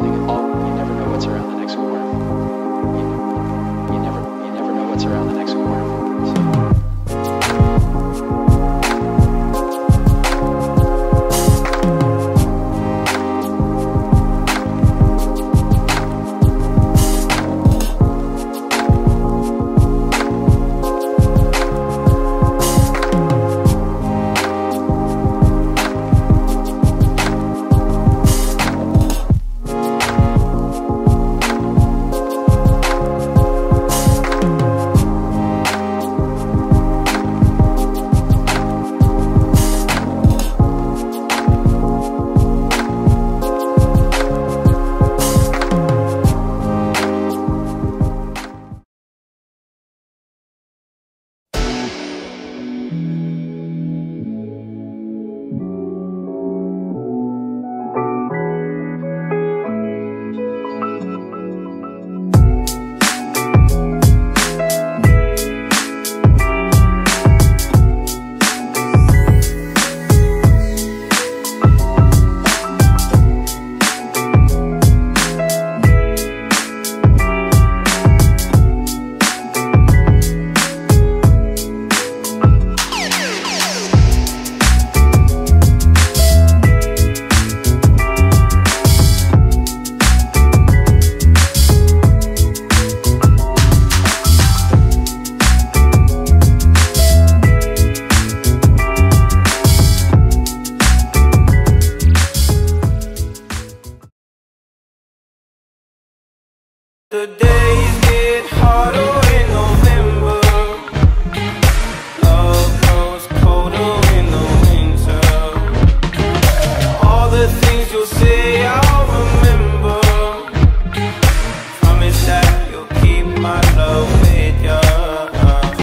surprising. All, you never know what's around the next corner. You, you never you never know what's around the next corner. The days get